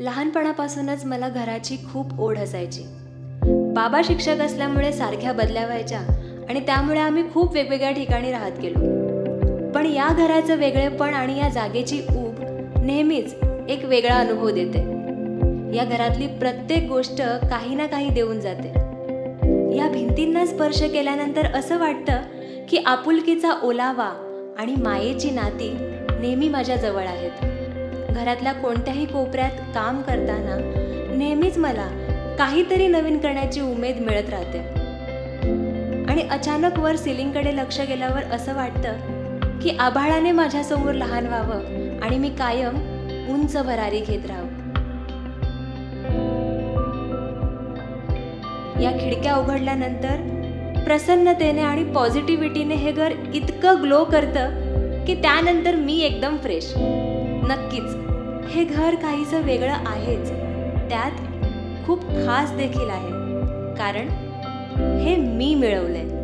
लहानपणापासूनच मला घराची खूप ओढ असायची. बाबा शिक्षक असल्यामुळे सारख्या बदल्या व्हायच्या आणि त्यामुळे आम्ही खूप वेगवेगळ्या ठिकाणी राहत गेलो. पण या घराचं वेगळेपण आणि या जागेची ऊब नेहमीच एक वेगळा अनुभव देते. या घरातली प्रत्येक गोष्ट काही ना काही देऊन जाते. या भिंतींना स्पर्श केल्यानंतर असं वाटतं की आपुलकीचा ओलावा आणि मायेची नाती नेहमी माझ्या जवळ आहेत. घरातल्या कोणत्याही कोपऱ्यात काम करताना नेहमीच मला काहीतरी नवीन करण्याची उमेद मिळत राहते. आणि अचानक वर सिलिंगकडे लक्ष गेल्यावर असं वाटतं की आभाळाने माझ्यासमोर लहान व्हावं आणि मी कायम उंच भरारी घेत राहावं. या खिडक्या उघडल्यानंतर प्रसन्नतेने आणि पॉझिटिव्हिटीने हे घर इतकं ग्लो करतं की त्यानंतर मी एकदम फ्रेश नक्कीच. हे घर काहीसं वेगळं आहेच. त्यात खूप खास देखील आहे. कारण हे मी मिळवलंय.